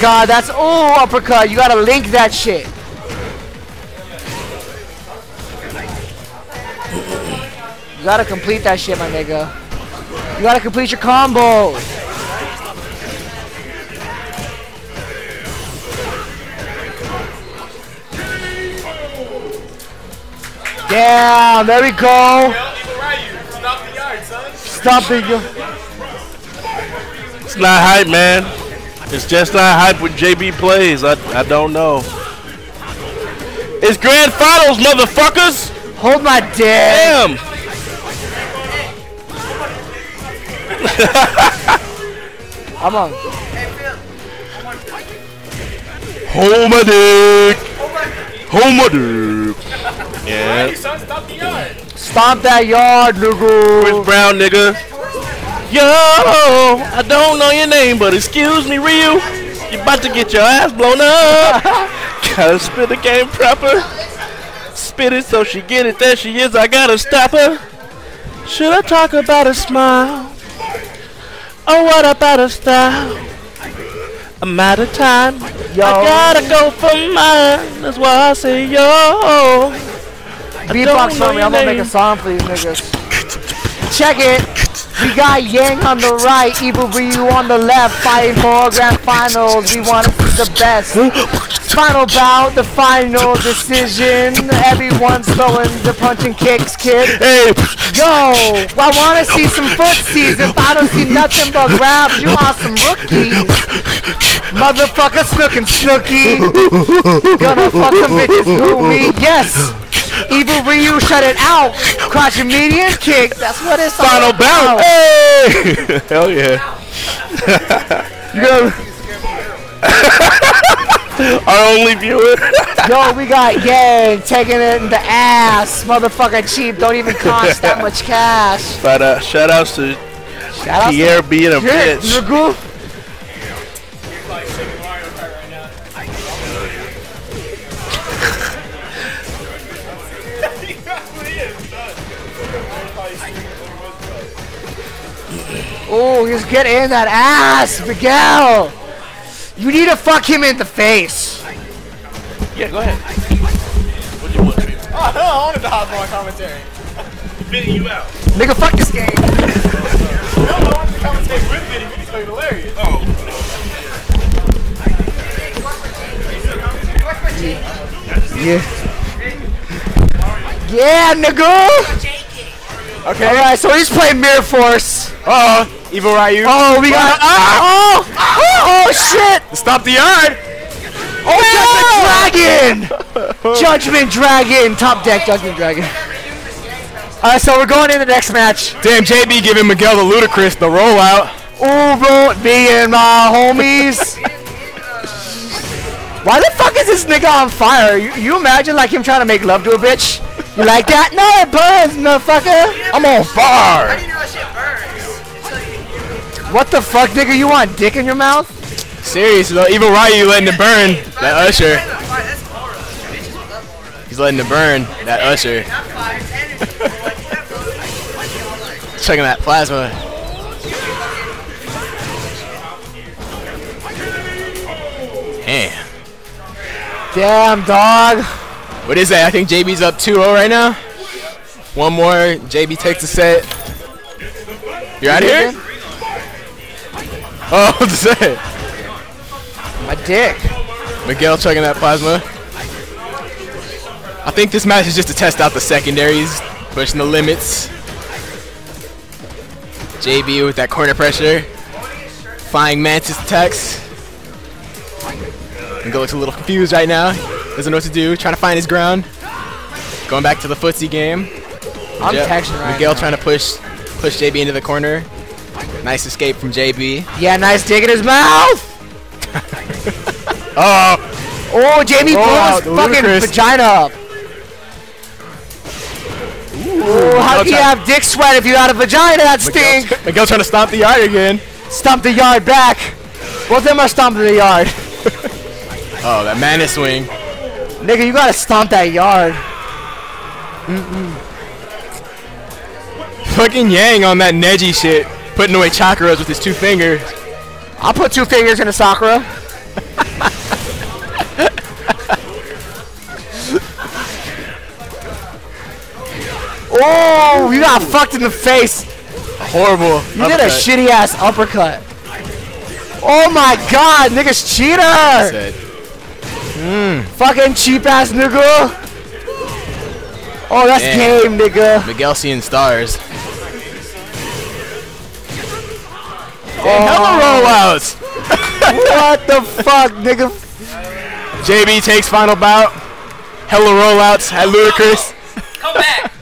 God, that's oh uppercut. You gotta link that shit. You gotta complete that shit, my nigga. You gotta complete your combo. Damn, there we go. Stop the yard, It's not hype, man. It's just not hype when JB plays. I, I don't know. It's grand finals, motherfuckers! Hold my dick. Damn! I'm on. Hold my dick! Hold my dick! Yeah. Stomp that yard, nigga! Chris. Brown, nigga. Yo, I don't know your name, but excuse me, Ryu. You about to get your ass blown up. gotta spit the game proper. Spit it so she get it. There she is. I gotta stop her. Should I talk about a smile? Oh, what about a style? I'm out of time. Yo. I gotta go for mine. That's why I say yo. Beatbox for me. I'm gonna make a song for these niggas. Check it. We got Yang on the right, Evil Ryu on the left, fighting for grand finals. We want to see the best. Final bout, the final decision. Everyone's throwing the punching kicks, kid. Hey, Yo, I want to see some footsies. If I don't see nothing but grabs, you are some rookies. Motherfucker, snookin' snooky. Gonna fuck some bitches, who me? Yes. Evil Ryu, shut it out. Crouch your median kick. That's what it's final all bout. about. Hey! Hell yeah. you got our only viewer. Yo, we got Yang taking it in the ass. Motherfucker cheap. Don't even cost that much cash. but uh, shout outs to Shout out to Pierre being a bitch. Oh, he's getting in that ass, Miguel. You need to fuck him in the face. Yeah, go ahead. Oh, no, I wanted to hop on commentary. Fitting you out. Nigga, fuck this game. No, I wanted to commentate with Vinny. Vinny's so hilarious. Oh. Yeah. Yeah, nigga. Okay. All right, so he's playing Mirror Force. Uh, Evil Ryu. Oh, we got. Ah! Oh, oh, oh, shit. Stop the yard. Oh, Judgment Dragon. Judgment Dragon. Top deck, Judgment Dragon. All right, so we're going into the next match. Damn, JB giving Miguel the ludicrous the rollout. Ooh, bro, me and my homies. Why the fuck is this nigga on fire? You, you imagine like him trying to make love to a bitch? You like that? No, it burns, motherfucker. I'm on fire. What the fuck, nigga? You want dick in your mouth? Serious though, Evil Ryu letting it burn. That Usher. He's letting it burn. That Usher. Checking that plasma. Damn. Damn, dog. What is that? I think JB's up 2-0 right now. One more. JB takes the set. You're out of here? Oh, what's that? My dick. Miguel checking that plasma. I think this match is just to test out the secondaries, pushing the limits. JB with that corner pressure. Flying Mantis attacks. Miguel looks a little confused right now. Doesn't know what to do. Trying to find his ground. Going back to the footsie game. I'm Yep. texting right Miguel now. trying to push push JB into the corner. Nice escape from JB. Yeah, nice dick in his mouth. Uh, oh, Oh, JB blew his fucking ludicrous. vagina up. Ooh, how Miguel can you have dick sweat if you got a vagina that stink? Miguel, Miguel trying to stomp the yard again. Stomp the yard back. Both of them are stomping the yard. Oh, that Mantis swing. Nigga, you gotta stomp that yard. Fucking Yang on that Neji shit, putting away chakras with his two fingers. I'll put two fingers in a Sakura. oh, you got fucked in the face. Horrible. You uppercut. did a shitty ass uppercut. Oh my god, nigga's cheater. Mm. Fucking cheap ass nigga. Oh, that's Damn. game, nigga. Miguel seeing stars. Oh. Hella rollouts. what the fuck, nigga? JB takes final bout. Hella rollouts at Ludacris. Come back.